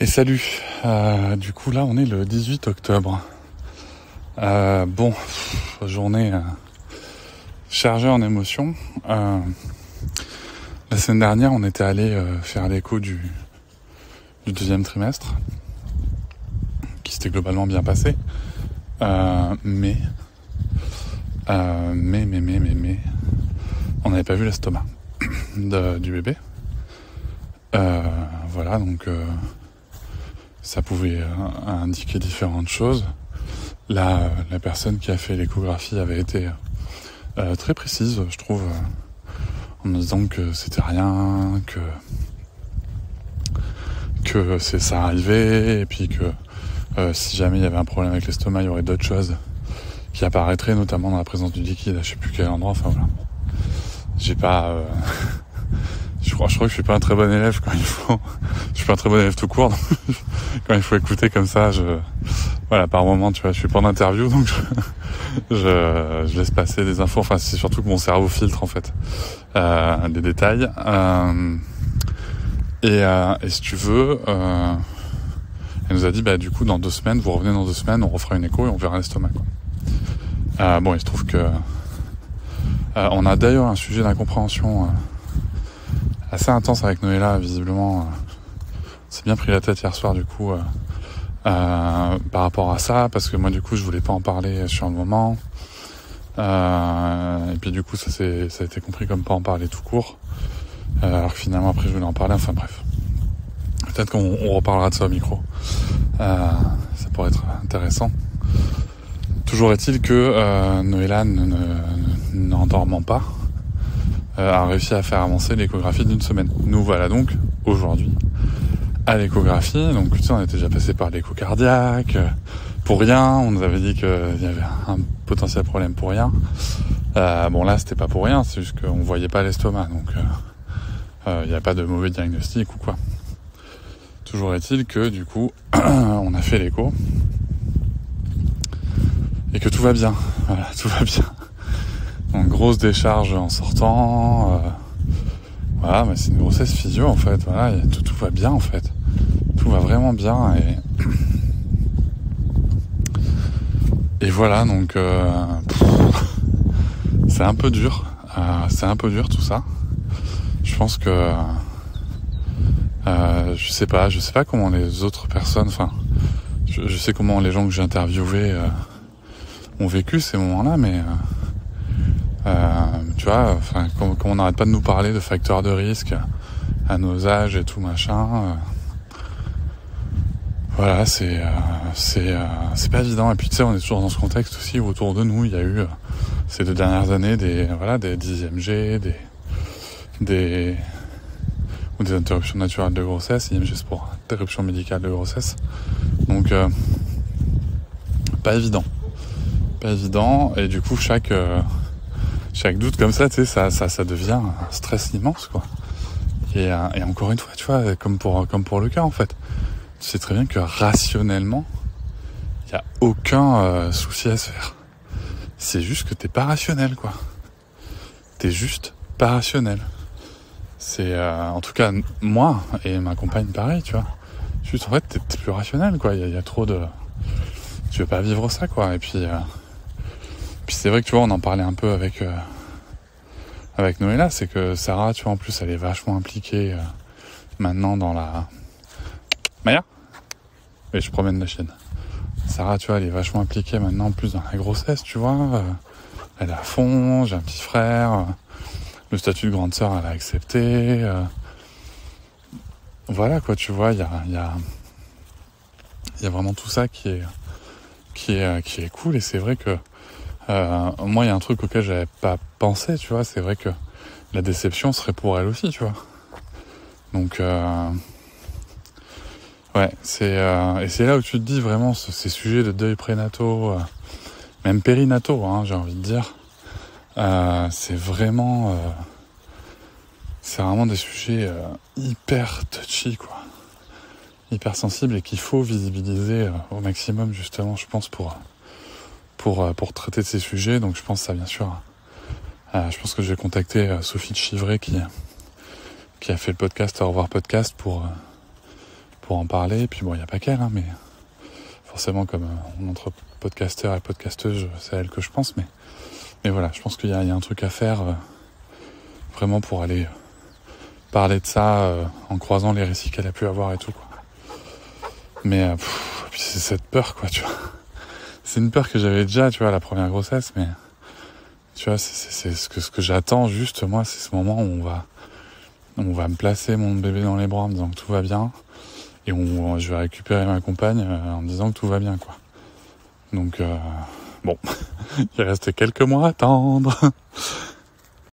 Et salut. Euh, du coup là on est le 18 octobre. Euh, bon, journée euh, chargée en émotions. La semaine dernière on était allé faire l'écho du, du deuxième trimestre, qui s'était globalement bien passé. Mais, mais, mais, mais, mais, mais, on n'avait pas vu l'estomac du bébé. Voilà, donc ça pouvait euh, indiquer différentes choses. La, la personne qui a fait l'échographie avait été euh, très précise, je trouve, euh, en me disant que c'était rien, que que c'est ça arrivait, et puis que si jamais il y avait un problème avec l'estomac, il y aurait d'autres choses qui apparaîtraient, notamment dans la présence du liquide, je sais plus quel endroit. Enfin voilà, j'ai pas. crois, je crois que je suis pas un très bon élève quand il faut. Je suis pas un très bon élève tout court. donc quand il faut écouter comme ça, je voilà par moment, tu vois, je suis pas en interview, donc je, je, laisse passer des infos. Enfin, c'est surtout que mon cerveau filtre en fait euh, des détails. Euh, et, euh, et si tu veux, euh, elle nous a dit, bah du coup, dans deux semaines, vous revenez dans deux semaines, on refera une écho et on verra l'estomac. Euh, bon, il se trouve que euh, on a d'ailleurs un sujet d'incompréhension assez intense avec Noëlla, visiblement. euh, c'est bien pris la tête hier soir, du coup, euh, euh, par rapport à ça, parce que moi, du coup, je voulais pas en parler sur le moment. Euh, et puis, du coup, ça, ça a été compris comme pas en parler tout court. Euh, alors que finalement, après, je voulais en parler. Enfin, bref. Peut-être qu'on on reparlera de ça au micro. Euh, ça pourrait être intéressant. Toujours est-il que euh, Noëlla, ne, ne, ne- n'en dormant pas, euh, a réussi à faire avancer l'échographie d'une semaine. Nous voilà donc aujourd'hui à l'échographie. Donc tu sais, on était déjà passé par l'écho cardiaque euh, pour rien. On nous avait dit qu'il y avait un potentiel problème pour rien. Euh, bon là, c'était pas pour rien. C'est juste qu'on voyait pas l'estomac, donc euh, il n'y a pas de mauvais diagnostic ou quoi. Toujours est-il que du coup, on a fait l'écho et que tout va bien. Voilà, tout va bien. Grosse décharge en sortant. euh, voilà, mais c'est une grossesse physio en fait. Voilà, tout, tout va bien en fait. Tout va vraiment bien et et voilà donc euh, c'est un peu dur. Euh, c'est un peu dur tout ça. Je pense que je sais pas, je sais pas comment les autres personnes, enfin, je, je sais comment les gens que j'ai interviewés ont vécu ces moments-là, mais tu vois, enfin, comme, on n'arrête pas de nous parler de facteurs de risque à nos âges et tout machin, euh, voilà, c'est euh, c'est euh, c'est pas évident. Et puis tu sais, on est toujours dans ce contexte aussi où autour de nous, il y a eu euh, ces deux dernières années des voilà des dixièmes G, des des ou des interruptions naturelles de grossesse, IMG c'est pour interruption médicale de grossesse. Donc euh, pas évident. Pas évident. Et du coup chaque euh, chaque doute comme ça, tu sais, ça, ça, ça devient un stress immense quoi. Et, euh, et encore une fois, tu vois, comme pour comme pour le cas en fait. Tu sais très bien que rationnellement, il n'y a aucun euh, souci à se faire. C'est juste que t'es pas rationnel quoi. T'es juste pas rationnel. C'est euh, en tout cas moi et ma compagne pareil, tu vois. Juste en fait t'es plus rationnel quoi. Il y, y a trop de, tu veux pas vivre ça quoi. Et puis, euh, puis c'est vrai que tu vois, on en parlait un peu avec euh, avec Noëlla, c'est que Sarah, tu vois, en plus elle est vachement impliquée euh, maintenant dans la. Maya. Oui, je promène la chienne. Sarah, tu vois, elle est vachement impliquée maintenant en plus dans la grossesse, tu vois. euh, elle est à fond. J'ai un petit frère. euh, le statut de grande sœur, elle a accepté. euh, voilà quoi, tu vois, il y a, y, a, il y a vraiment tout ça qui est, qui est, euh, qui est cool. Et c'est vrai que euh, moi, il y a un truc auquel j'avais pas pensé, tu vois. C'est vrai que la déception serait pour elle aussi, tu vois. Donc, euh, ouais, c'est euh, et c'est là où tu te dis vraiment ce- ces sujets de deuil prénataux, même périnataux, hein, j'ai envie de dire. C'est vraiment, c'est vraiment des sujets hyper touchy, quoi, hyper sensibles et qu'il faut visibiliser au maximum, justement, je pense pour pour euh, pour traiter de ces sujets. Donc, je pense ça, bien sûr. euh, je pense que je vais contacter euh, Sophie de Chivray qui qui a fait le podcast Au revoir podcast pour euh, pour en parler. Et puis bon, il n'y a pas qu'elle, hein, mais forcément, comme euh, entre podcasteur et podcasteuse, c'est à elle que je pense. Mais, mais voilà, je pense qu'il y, a un truc à faire euh, vraiment pour aller parler de ça en croisant les récits qu'elle a pu avoir et tout. Quoi. Mais c'est cette peur, quoi, tu vois. C'est une peur que j'avais déjà, tu vois, la première grossesse, mais tu vois, c'est ce que, j'attends juste, moi, c'est ce moment où on va, on va me placer mon bébé dans les bras en disant que tout va bien, et on, je vais récupérer ma compagne euh, en disant que tout va bien, quoi. Donc, euh, bon, il reste quelques mois à attendre.